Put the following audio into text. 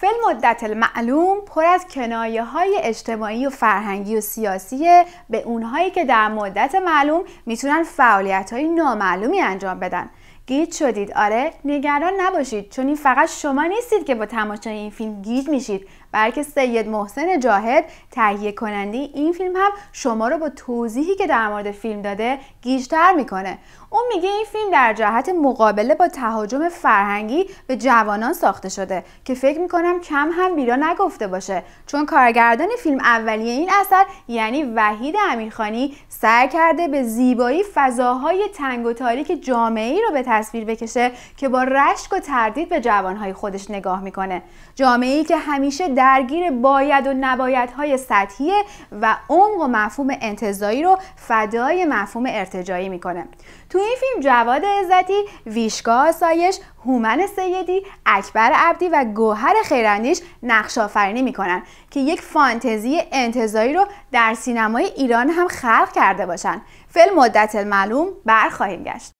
فیلم مدت المعلوم پر از کنایه های اجتماعی و فرهنگی و سیاسیه. به اونهایی که در مدت معلوم می‌تونن فعالیت های نامعلومی انجام بدن. گیج شدید. آره نگران نباشید. چون این فقط شما نیستید که با تماشای این فیلم گیج میشید. بلکه سید محسن جاهد تهیه کننده این فیلم هم شما رو با توضیحی که در مورد فیلم داده گیجتر می‌کنه. اون میگه این فیلم در جهت مقابله با تهاجم فرهنگی به جوانان ساخته شده که فکر می‌کنم کم هم بیرا نگفته باشه. چون کارگردان فیلم اولیه این اثر یعنی وحید امیرخانی سعی کرده به زیبایی فضاهای تنگ و تاریک جامعه ای رو به تصویر بکشه که با رشک و تردید به جوانهای خودش نگاه می‌کنه جامعه ای که همیشه درگیر باید و نبایدهای سطحیه و عمق و مفهوم انتظایی رو فدای مفهوم ارتجایی می‌کنه تو این فیلم جواد عزتی، ویشکا آسایش، هومن سیدی، اکبر عبدی و گوهر خیراندیش نقش آفرینی می‌کنن که یک فانتزی انتظایی رو در سینمای ایران هم خلق کرده باشن. فیلم مدت المعلوم برخواهیم گشت.